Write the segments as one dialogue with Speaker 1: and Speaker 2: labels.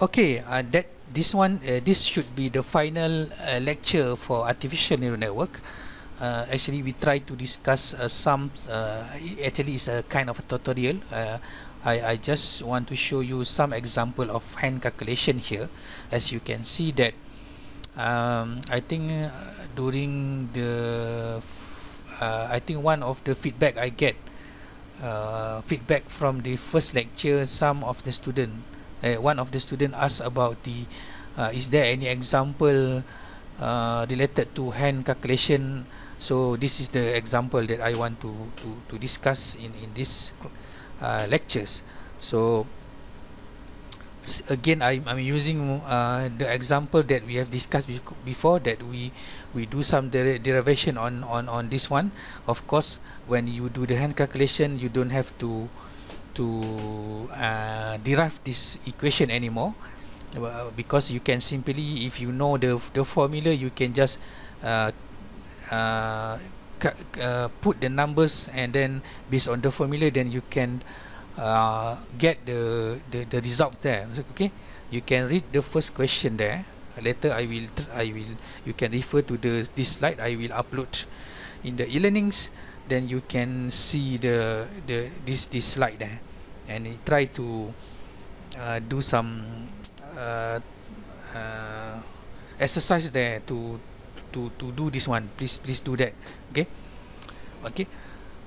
Speaker 1: okay uh, that this one uh, this should be the final uh, lecture for artificial neural network. Uh, actually we try to discuss uh, some uh, actually it's a kind of a tutorial. Uh, I, I just want to show you some example of hand calculation here. As you can see that um, I think uh, during the uh, I think one of the feedback I get uh, feedback from the first lecture some of the student uh, one of the student asked about the uh, is there any example uh, related to hand calculation? So this is the example that I want to to, to discuss in in this uh, lectures. So again I, I'm using uh, the example that we have discussed before that we we do some der derivation on on on this one. Of course when you do the hand calculation you don't have to to uh, derive this equation anymore uh, because you can simply if you know the the formula you can just uh, uh, uh, put the numbers and then based on the formula then you can get the, the the result there. Okay? You can read the first question there. Later i will i will you can refer to the this slide. I will upload in the e-learnings. Then you can see the the this this slide there and try to uh, do some uh, uh, exercise there to to to do this one. Please please do that. Okay? Okay.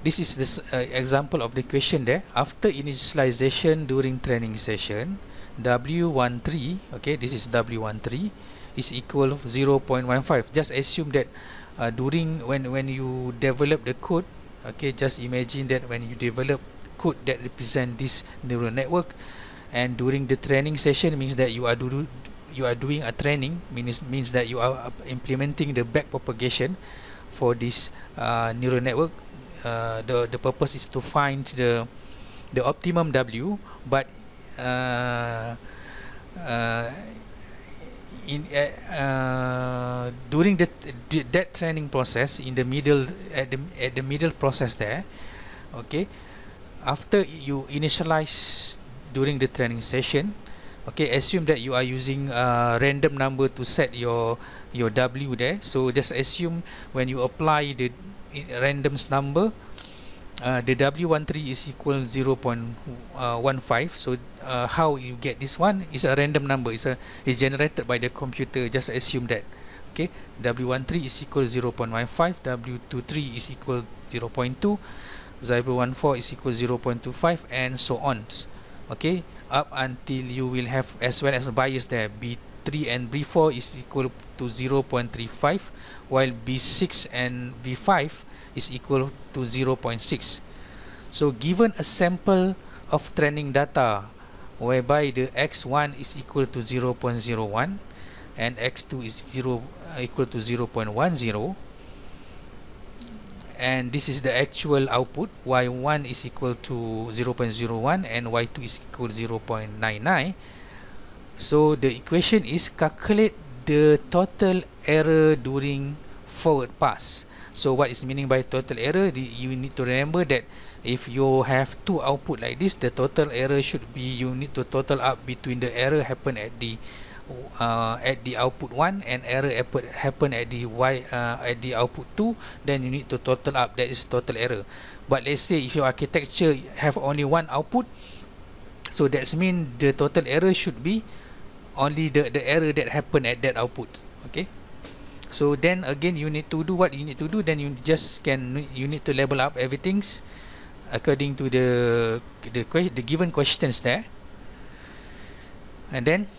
Speaker 1: This is this uh, example of the question there. After initialization during training session w13 okay this is w13 is equal 0.15 just assume that uh, during when when you develop the code okay just imagine that when you develop code that represent this neural network. And during the training session means that you are do you are doing a training means means that you are implementing the back propagation for this uh, neural network. Uh, the the purpose is to find the the optimum W but uh, uh, in uh, uh, during the that training process in the middle at the at the middle process there okay after you initialize during the training session okay assume that you are using a random number to set your your W there. So just assume when you apply the random's number uh, the W13 is equal 0 uh, 0.15 so uh, how you get this one is a random number. Is a is generated by the computer. Just assume that okay. W13 is equal 0 0.15 W23 is equal 0 0.2 0.14 is equal 0 0.25 and so on. Okay? Up until you will have as well as bias there B3 and B4 is equal to 0.35 while B6 and B5 is equal to 0.6 so given a sample of training data whereby the x1 is equal to 0.01 and x2 is 0 uh, equal to 0.10 and this is the actual output. Y1 is equal to 0.01 and y2 is equal to 0.99 so the equation is calculate the total error during forward pass. So what is meaning by total error? You need to remember that if you have two output like this the total error should be you need to total up between the error happen at the uh, at the output 1 and error happen at the y uh, at the output 2 then you need to total up. That is total error. But let's say if your architecture have only one output so that's mean the total error should be only the the error that happen at that output okay? So then again you need to do what you need to do. Then you just can you need to label up everything's according to the the the given questions there. And then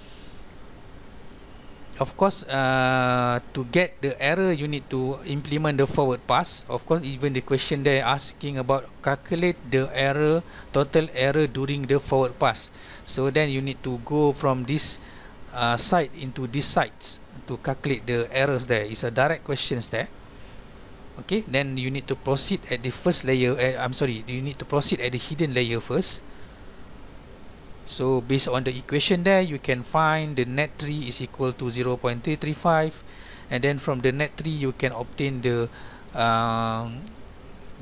Speaker 1: of course uh, to get the error you need to implement the forward pass. Of course even the question there asking about calculate the error total error during the forward pass. So then you need to go from this uh, site into these sites to calculate the errors there. Is a direct questions there. Okay then you need to proceed at the first layer uh, I'm sorry you need to proceed at the hidden layer first so based on the equation there you can find the net 3 is equal to 0 0.335 and then from the net 3 you can obtain the um,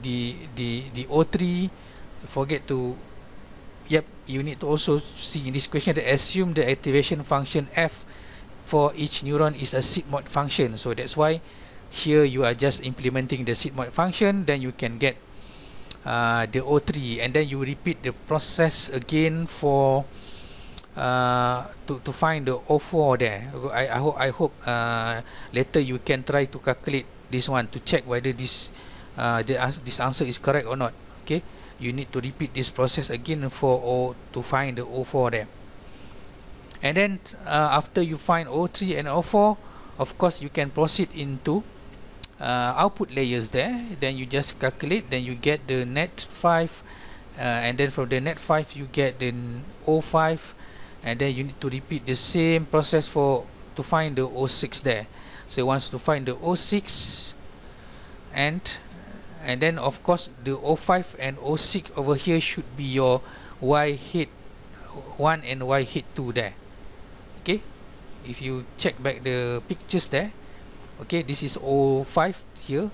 Speaker 1: the the the O3 forget to yep you need to also see in this question that assume the activation function f for each neuron is a sigmoid function. So that's why here you are just implementing the sigmoid function then you can get uh, the O3 and then you repeat the process again for uh, to, to find the O4 there. I, I hope I hope uh, later you can try to calculate this one to check whether this uh, the, this answer is correct or not. Okay? You need to repeat this process again for O to find the O4 there. And then uh, after you find O3 and O4 of course you can proceed into uh, output layers there. Then you just calculate then you get the net 5 uh, and then from the net 5 you get the O5 and then you need to repeat the same process for to find the O6 there. So it wants to find the O6 and and then of course the O5 and O6 over here should be your Y hit 1 and Y hit 2 there. Okay? If you check back the pictures there okay this is O5 here.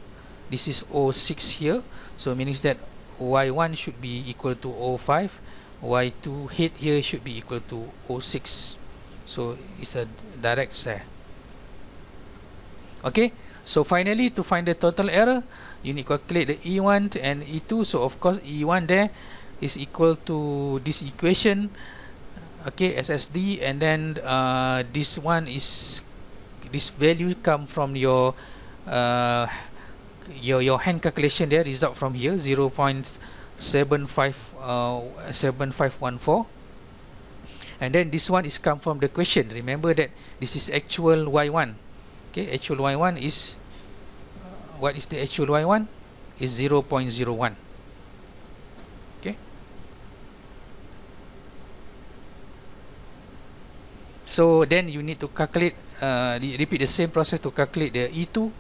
Speaker 1: This is O6 here. So means that Y1 should be equal to O5 Y2 head here should be equal to O6 so it's a direct set okay so finally to find the total error you need to calculate the E1 and E2 so of course E1 there is equal to this equation okay SSD and then uh, this one is this value come from your uh, your your hand calculation there result from here 0 0.75 uh, 7514 and then this one is come from the question. Remember that this is actual y1 okay actual y1 is uh, what is the actual y1 is 0 0.01 so then you need to calculate uh, repeat the same process to calculate the E2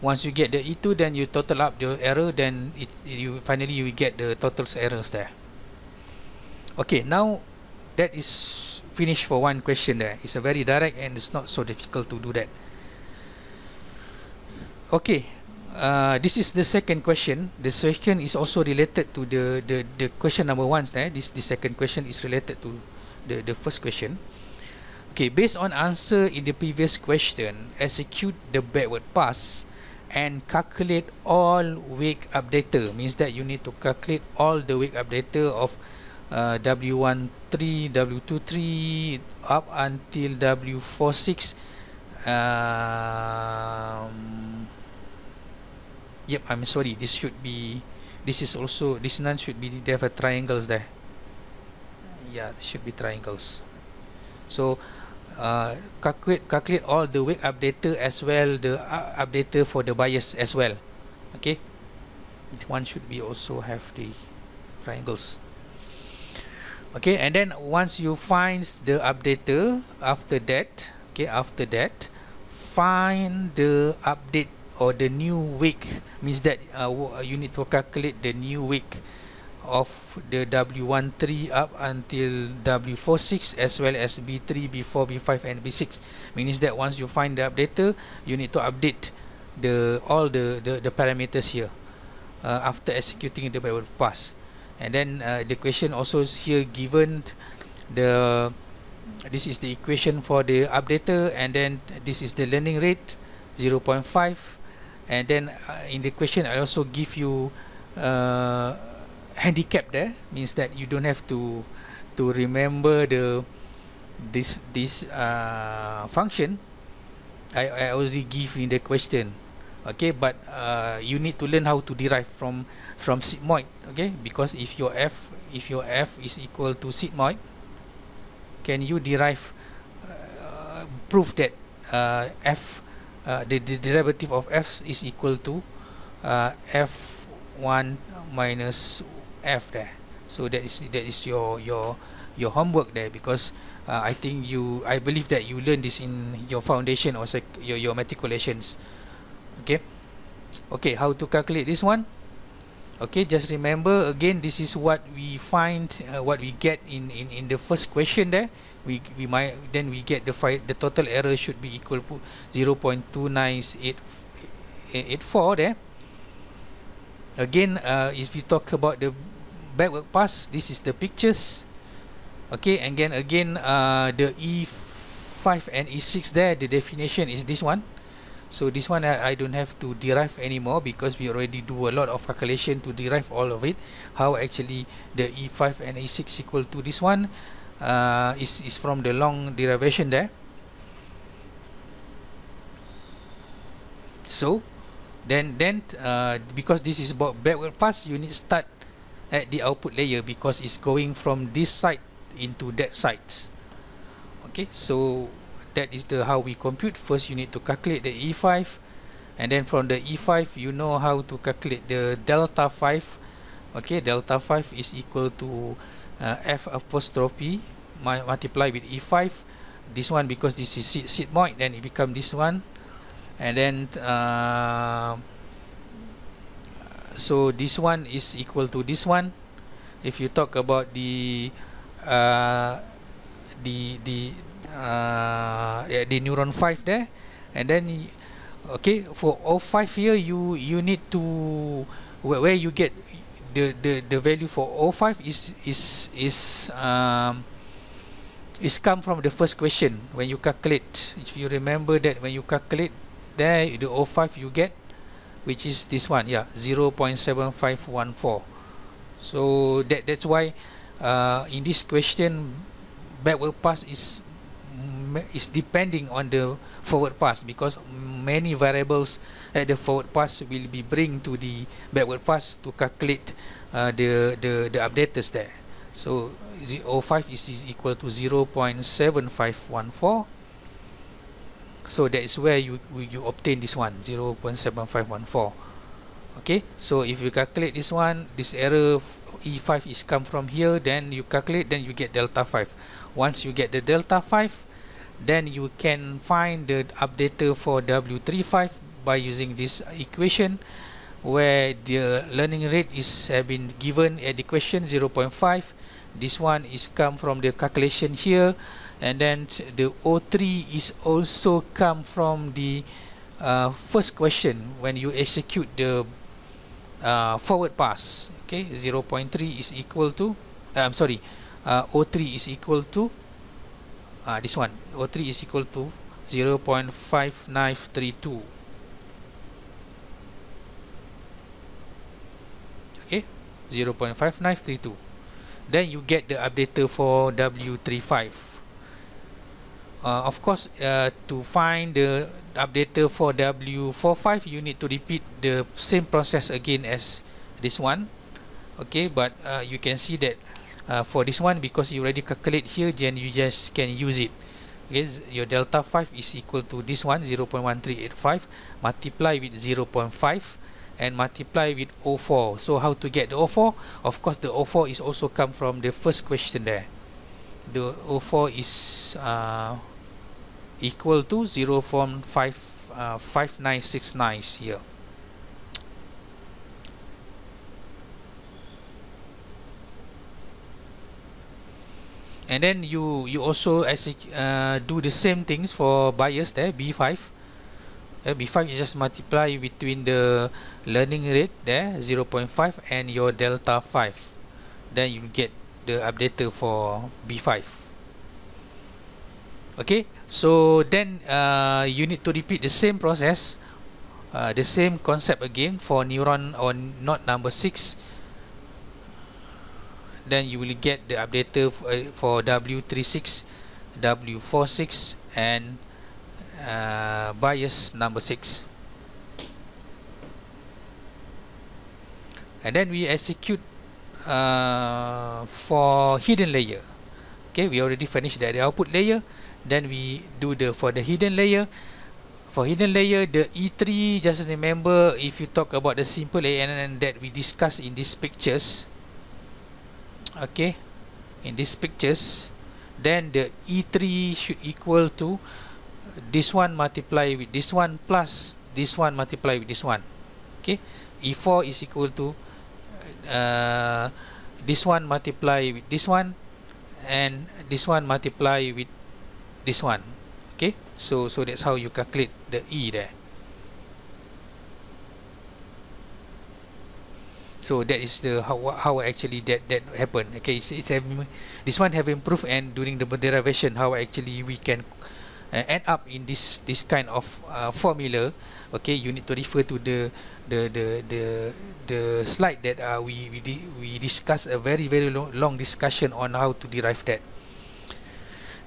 Speaker 1: once you get the E2 then you total up the error then it, you finally you get the total errors there. Okay now that is finished for one question there. It's a very direct and it's not so difficult to do that. Okay uh, this is the second question. The second is also related to the the, the question number one there. This the second question is related to the the first question Okay, based on answer in the previous question, execute the backward pass and calculate all wake updater. Means that you need to calculate all the wake updater of uh, W13, W23 up until W46. Um, yep, I'm sorry. This should be. This is also. This none should be. They have a triangles there. Yeah, should be triangles. So uh, calculate calculate all the wake updater as well the uh, updater for the bias as well. Okay? One should be also have the triangles. Okay and then once you find the updater after that okay after that find the update or the new wake means that uh, you need to calculate the new wake of the W13 up until W46 as well as B3, B4, B5 and B6 means that once you find the updater you need to update the all the the, the parameters here uh, after executing the backward pass. And then uh, the question also is here given the this is the equation for the updater and then this is the learning rate 0.5 and then uh, in the question I also give you uh, handicap there means that you don't have to to remember the this this uh, function. I, I already give in the question okay? But uh, you need to learn how to derive from from sigmoid okay? Because if your f if your f is equal to sigmoid can you derive uh, prove that uh, f uh, the, the derivative of f is equal to uh, f1 minus F there. So that is that is your your your homework there because uh, I think you I believe that you learn this in your foundation or your your matriculations. Okay? Okay how to calculate this one? Okay just remember again this is what we find uh, what we get in in in the first question there. We we might then we get the fight the total error should be equal to 0.29884 there. Again uh, if you talk about the backward pass. This is the pictures. Okay and then again uh, the e5 and e6 there the definition is this one. So this one I, I don't have to derive anymore because we already do a lot of calculation to derive all of it. How actually the e5 and e6 equal to this one uh, is, is from the long derivation there. So then then uh, because this is about backward pass you need start at the output layer because it's going from this side into that side. Okay so that is the how we compute. First you need to calculate the e5 and then from the e5 you know how to calculate the delta 5 okay delta 5 is equal to uh, f apostrophe multiply with e5 this one because this is sigmoid then it become this one. And then uh, so this one is equal to this one. If you talk about the uh, the the uh, the neuron 5 there and then okay for all 5 here you you need to where, where you get the the the value for all 5 is is is um is come from the first question. When you calculate if you remember that when you calculate there the O5 you get which is this one yeah 0.7514 so that that's why uh, in this question backward pass is is depending on the forward pass because many variables at the forward pass will be bring to the backward pass to calculate uh, the the the updaters there. So 0.05 is, is equal to 0.7514 so that is where you you obtain this one 0.7514 okay? So if you calculate this one this error e5 is come from here then you calculate then you get delta 5 once you get the delta 5 then you can find the updater for w35 by using this equation where the learning rate is have been given at the question 0.5 this one is come from the calculation here. And then the O3 is also come from the uh, first question when you execute the uh, forward pass. Okay 0.3 is equal to uh, I'm sorry uh, O3 is equal to uh, this one. O3 is equal to 0.5932 okay 0.5932 then you get the updater for W35 uh, of course uh, to find the updater for W45 you need to repeat the same process again as this one. Okay but uh, you can see that uh, for this one because you already calculate here then you just can use it. Okay your delta 5 is equal to this one 0.1385 multiply with 0.5 and multiply with O4 so how to get the O4 of course the O4 is also come from the first question there the O4 is uh, equal to 0 from 5, uh, 5969 here. And then you you also as uh, do the same things for bias there B5. Uh, B5 is just multiply between the learning rate there 0.5 and your delta 5. Then you get the updater for B5 okay so then uh, you need to repeat the same process uh, the same concept again for neuron or not number 6 then you will get the updater uh, for W36 W46 and uh, bias number 6 and then we execute uh, for hidden layer. Okay we already finished the output layer. Then we do the for the hidden layer. For hidden layer the E3 just remember if you talk about the simple ANN that we discussed in these pictures okay in these pictures then the E3 should equal to this one multiply with this one plus this one multiply with this one. Okay? E4 is equal to uh, this one multiply with this one and this one multiply with this one. Okay? So so that's how you calculate the e there. So that is the how, how actually that that happened okay? It's, it's this one have improved and during the derivation how actually we can uh, end up in this this kind of uh, formula okay you need to refer to the the the the the slide that uh, we we di we discuss a very very long, long discussion on how to derive that.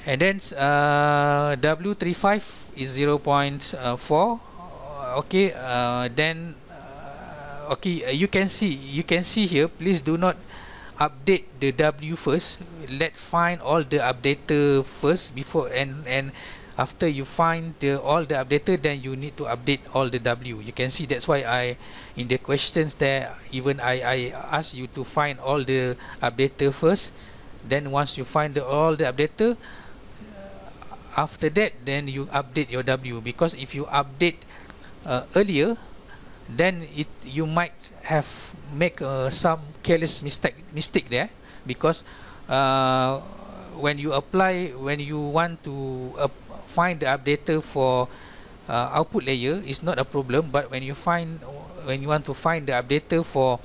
Speaker 1: And then uh, w35 is 0.4 okay uh, then uh, okay uh, you can see you can see here please do not update the w first. Let's find all the updater first before and and after you find the all the updater then you need to update all the w. You can see that's why i in the questions there even i i ask you to find all the updater first. Then once you find the, all the updater after that then you update your w. Because if you update uh, earlier then it you might have make uh, some careless mistake mistake there. Because uh, when you apply when you want to uh, find the updater for uh, output layer is not a problem but when you find when you want to find the updater for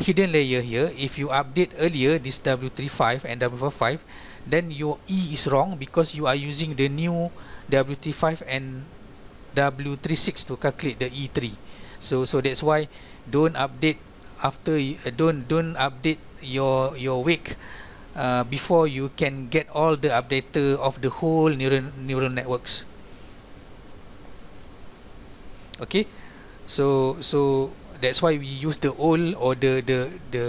Speaker 1: hidden layer here if you update earlier this w35 and w45 then your e is wrong because you are using the new w35 and w36 to calculate the e3 so so that's why don't update after uh, don't don't update your your wake uh, before you can get all the updater of the whole neural neural networks. Okay? So so that's why we use the old or the the the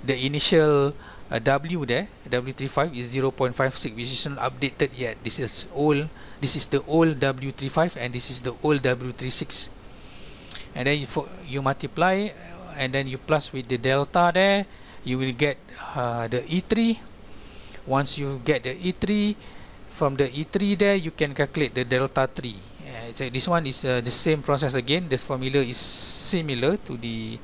Speaker 1: the initial uh, W there W35 is 0.56 which is not updated yet. This is old this is the old W35 and this is the old W36 and then you, for, you multiply and then you plus with the delta there you will get uh, the E3 once you get the E3 from the E3 there you can calculate the delta 3 uh, so this one is uh, the same process again. This formula is similar to the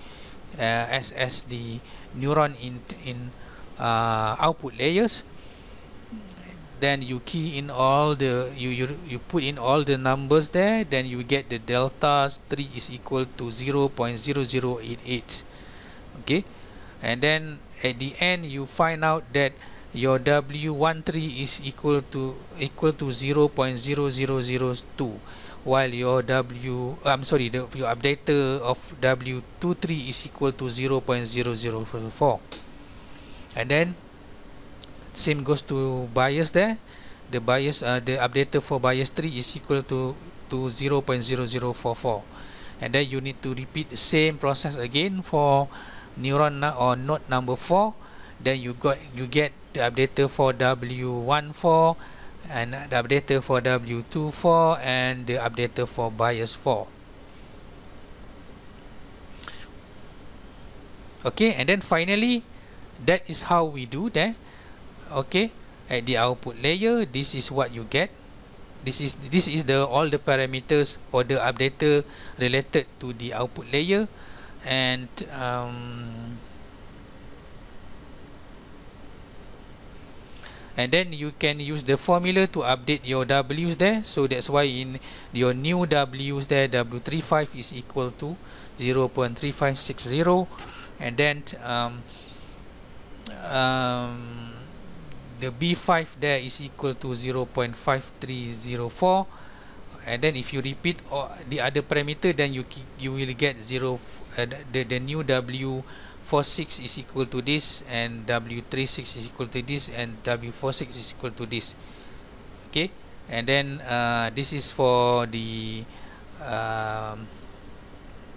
Speaker 1: uh, as, as the neuron in in uh, output layers. Then you key in all the you, you you put in all the numbers there. Then you get the delta 3 is equal to 0 0.0088 okay and then at the end you find out that your w13 is equal to equal to 0 0.0002 while your w I'm sorry the your updater of w23 is equal to 0 0.004 and then same goes to bias there. The bias uh, the updater for bias 3 is equal to to 0 0.0044 and then you need to repeat the same process again for neuron or node number 4 then you got you get the updater for w14 and the updater for w24 and the updater for bias 4 okay and then finally that is how we do that. Okay at the output layer this is what you get. This is this is the all the parameters for the updater related to the output layer and um, and then you can use the formula to update your W's there. So that's why in your new W's there W35 is equal to 0.3560 and then um, um, the B5 there is equal to 0.5304 and then if you repeat the other parameter then you you will get 0 uh, the, the new W46 is equal to this and W36 is equal to this and W46 is equal to this. Okay? And then uh, this is for the um,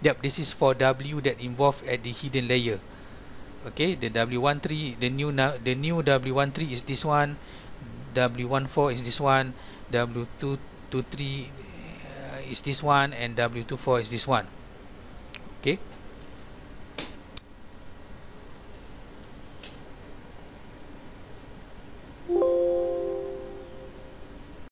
Speaker 1: yep this is for W that involved at the hidden layer. Okay? The w13 the new the new w13 is this one w14 is this one w223 uh, is this one and w24 is this one qué?